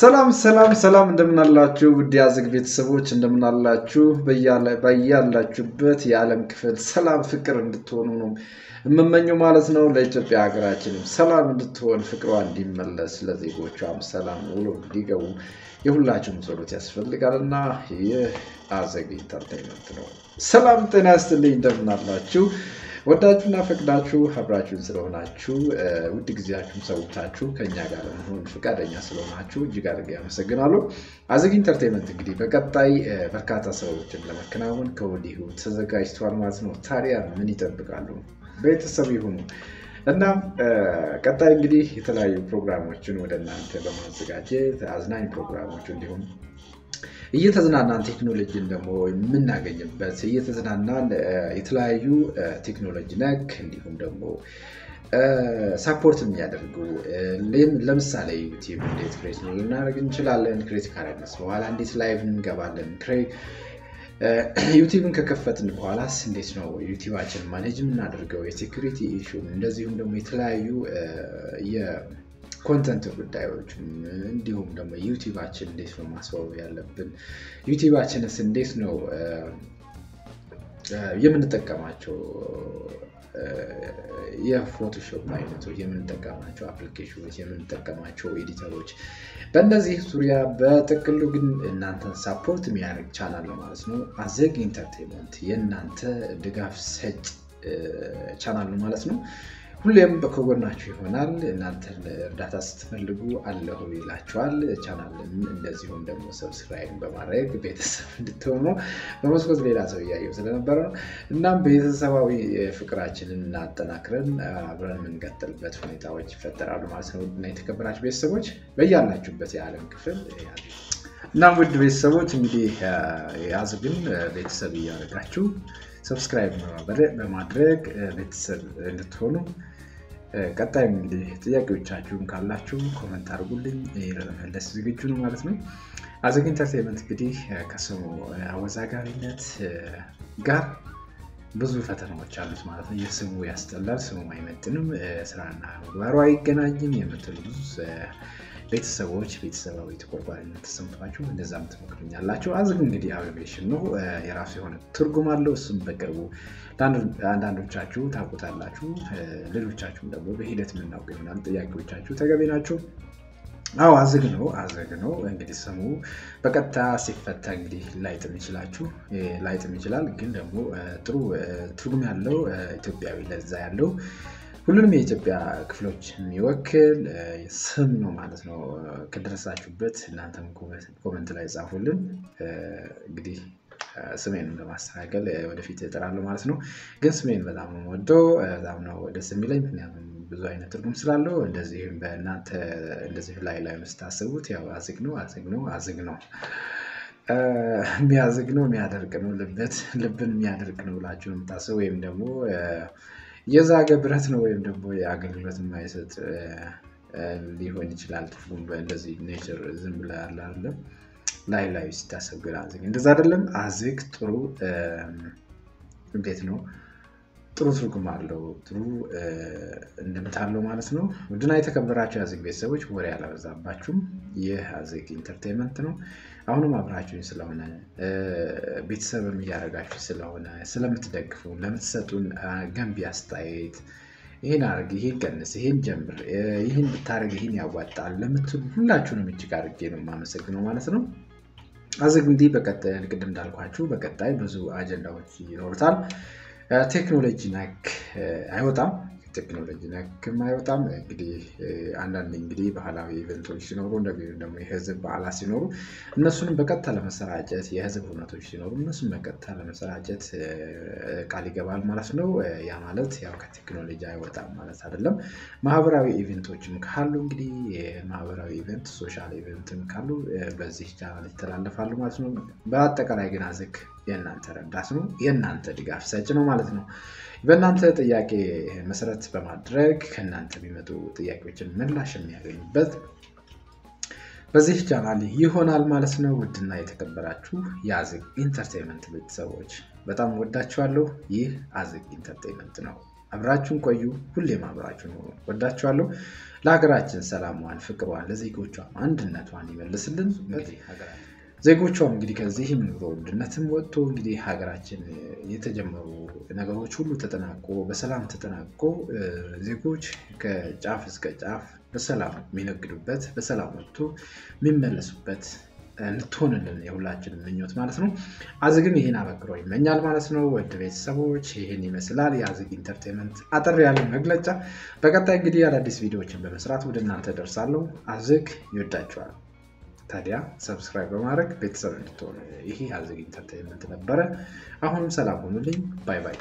ሰላም ሰላም ሰላም እንደምናላችሁ ውድ የአዝግ ቤተሰቦች እንደምናላችሁ በያላችሁበት የዓለም ክፍል ሰላም ፍቅር እንድትሆኑ ነው የምመኘው ማለት ነው። ለኢትዮጵያ ሀገራችንም ሰላም እንድትሆን ፍቅሯ እንዲመለስ ለዜጎቿም ሰላም ውሎ እንዲገቡ የሁላችሁም ጸሎት ያስፈልጋልና ይህ አዝግ Entertainment ነው። ሰላም ጤና ይስጥልኝ እንደምናላችሁ ወዳችሁና ፈቅዳችሁ አብራችሁን ስለሆናችሁ ውድ ጊዜያችሁን ሰውታችሁ ከኛ ጋር ለመሆን ፈቃደኛ ስለሆናችሁ እጅግ አድርጌ አመሰግናለሁ። አዝግ Entertainment እንግዲህ በቀጣይ በርካታ ስራዎችን ለመከናወን ከወዲሁ ተዘጋጅተዋል ማለት ነው። ታዲያ ምን ይጠብቃሉ? ቤተሰብ ይሁኑ። እናም ቀጣይ እንግዲህ የተለያዩ ፕሮግራሞችን ወደ እናንተ በማዘጋጀት አዝናኝ ፕሮግራሞች እንዲሁም እየተዝናናን ቴክኖሎጂን ደግሞ የምናገኝበት እየተዝናናን የተለያዩ ቴክኖሎጂ ነክ እንዲሁም ደግሞ support የሚያደርጉ ለምሳሌ YouTube እንዴት create ልናደርግ እንችላለን፣ create ካረግነስ በኋላ እንዴት live እንገባለን፣ YouTube ን ከከፈትን በኋላስ እንዴት ነው YouTube አችን manage የምናደርገው፣ የ security issue እንደዚሁም ደግሞ የተለያዩ content ጉዳዮች እንዲሁም ደግሞ YouTube አችን እንዴት ነው ማስዋብ ያለብን፣ YouTube አችንስ እንዴት ነው የምንጠቀማቸው የ Photoshop አይነቶች የምንጠቀማቸው application ኖች የምንጠቀማቸው editor ኦች፣ በእነዚህ ዙሪያ በጥቅሉ ግን እናንተን support የሚያደርግ ቻናል ነው ማለት ነው። አዝግ Entertainment የእናንተ ድጋፍ ሰጭ ቻናል ነው ማለት ነው። ሁሌም ከጎናችሁ ይሆናል። እናንተን እርዳታ ስትፈልጉ አለሁ ይላችኋል። ቻናልን እንደዚሁም ደግሞ subscribe በማድረግ ቤተሰብ እንድትሆኑ በመስኮት ሌላ ሰው እያየው ስለነበረ ነው። እናም ቤተሰባዊ ፍቅራችንን እናጠናክረን አብረን የምንቀጥልበት ሁኔታዎች ይፈጠራሉ ማለት ነው። እና የተከበራችሁ ቤተሰቦች በያላችሁበት የዓለም ክፍል እናም ውድ ቤተሰቦች እንግዲህ የአዝግን ቤተሰብ እያደረጋችሁ subscribe በማድረግ ቤተሰብ እንድትሆኑ ቀጣይም እንግዲህ ጥያቄዎቻችሁን ካላችሁ comment አድርጉልኝ፣ ለመመለስ ዝግጁ ነው ማለት ነው። አዝግ Entertainment እንግዲህ ከስሙ አወዛጋቢነት ጋር ብዙ ፈተናዎች አሉት ማለት ነው። ይህ ስሙ ያስጠላል፣ ስሙ አይመጥንም፣ ስራና ምግባሩ አይገናኝም የምትሉ ብዙ ቤተሰቦች ቤተሰባዊ ተቆርቋሪነት ተሰምቷችሁ እንደዛ ምትመክሩኛላችሁ። አዝግ እንግዲህ abbreviation ነው፣ የራሱ የሆነ ትርጉም አለው። እሱም በቅርቡ አንዳንዶቻችሁ ታውቁታላችሁ፣ ሌሎቻችሁም ደግሞ በሂደት የምናውቅ ይሆናል። ጥያቄዎቻችሁ ተገቢ ናቸው። አዎ አዝግ ነው፣ አዝግ ነው። እንግዲህ ስሙ በቀጥታ ሲፈታ እንግዲህ ላይጥም ይችላችሁ ላይጥም ይችላል፣ ግን ደግሞ ጥሩ ትርጉም ያለው ኢትዮጵያዊ ለዛ ያለው ሁሉንም የኢትዮጵያ ክፍሎች የሚወክል ስም ነው ማለት ነው። ከደረሳችሁበት እናንተም comment ላይ ጻፉልን። እንግዲህ ስሜንም ለማስተካከል ወደፊት እጥራለሁ ማለት ነው። ግን ስሜን በጣም ነው የምወደው፣ በጣም ነው ደስ የሚለኝ። ምክንያቱም ብዙ አይነት ትርጉም ስላለው እንደዚህም በእናንተ እንደዚህ ላይ ላይ ስታስቡት ያው አዝግ ነው አዝግ ነው አዝግ ነው የሚያዝግ ነው የሚያደርቅ ነው ልበት ልብን የሚያደርቅ ነው ብላችሁ የምታስቡ ወይም ደግሞ የዛገ ብረት ነው ወይም ደግሞ የአገልግሎት የማይሰጥ ሊሆን ይችላል። ትርጉም እንደዚህ nature ዝም ብላ አለም ላይ ላይ ሲታሰብ ግን አዝግ እንደዛ አይደለም። አዝግ ጥሩ እንዴት ነው ጥሩ ትርጉም አለው፣ ጥሩ እንድምታ አለው ማለት ነው። ውድና የተከበራችሁ የአዝግ ቤተሰቦች ወሬ አላበዛባችሁም። ይህ አዝግ Entertainment ነው። አሁንም አብራችሁኝ ስለሆነ ቤተሰብም እያደረጋችሁ ስለሆነ ስለምትደግፉ፣ ለምትሰጡን ገንቢ አስተያየት ይህን አድርግ፣ ይህን ቀንስ፣ ይህን ጀምር፣ ይህን ብታደርግ ይህን ያዋጣል ለምትሉ ሁላችሁንም እጅግ አድርጌ ነው የማመሰግነው ማለት ነው። አዝግ እንግዲህ በቀጣይ ቅድም እንዳልኳችሁ በቀጣይ ብዙ አጀንዳዎች ይኖሩታል። ቴክኖሎጂ ነክ አይወጣም። ቴክኖሎጂ ነክም አይወጣም። እንግዲህ አንዳንድ እንግዲህ ባህላዊ event ኦች ሲኖሩ እንደዚሁም ደግሞ የህዝብ በዓላት ሲኖሩ እነሱንም በቀጥታ ለመሰራጨት የህዝብ event ኦች ሲኖሩ እነሱም በቀጥታ ለመሰራጨት ቃል ይገባል ማለት ነው። ያ ማለት ያው ከቴክኖሎጂ አይወጣም ማለት አይደለም። ማህበራዊ event ኦችም ካሉ እንግዲህ የማህበራዊ event social event ም ካሉ በዚህ ቻናል ይተላለፋሉ ማለት ነው። በአጠቃላይ ግን አዝግ የእናንተ ረዳት ነው፣ የእናንተ ድጋፍ ሰጭ ነው ማለት ነው። በእናንተ ጥያቄ መሰረት በማድረግ ከእናንተ የሚመጡ ጥያቄዎችን ምላሽ የሚያገኙበት በዚህ ቻናል ይሆናል ማለት ነው። ውድና የተከበራችሁ የአዝግ Entertainment ቤተሰቦች በጣም ወዳችኋለሁ። ይህ አዝግ Entertainment ነው። አብራችሁን ቆዩ። ሁሌም አብራችሁን ሆኑ። ወዳችኋለሁ። ለሀገራችን ሰላሟን፣ ፍቅሯን፣ ለዜጎቿ አንድነቷን ይመልስልን። ዜጎቿም እንግዲህ ከዚህም ኑሮ ውድነትም ወጥቶ እንግዲህ ሀገራችን የተጀመሩ ነገሮች ሁሉ ተጠናቆ በሰላም ተጠናቆ ዜጎች ከጫፍ እስከ ጫፍ በሰላም የሚነግዱበት በሰላም ወጥቶ የሚመለሱበት እንድትሆንልን የሁላችንም ምኞት ማለት ነው። አዝግም ይህን አበክሮ ይመኛል ማለት ነው። ውድ ቤተሰቦች ይህን ይመስላል የአዝግ Entertainment አጠር ያለ መግለጫ። በቀጣይ እንግዲህ አዳዲስ ቪዲዮዎችን በመስራት ወደ እናንተ ደርሳለሁ። አዝግ ይወዳችኋል። ታዲያ subscribe በማድረግ ቤተሰብ እንድትሆኑ። ይሄ አዝግ Entertainment ነበረ። አሁንም ሰላም ሁኑልኝ። bye bye።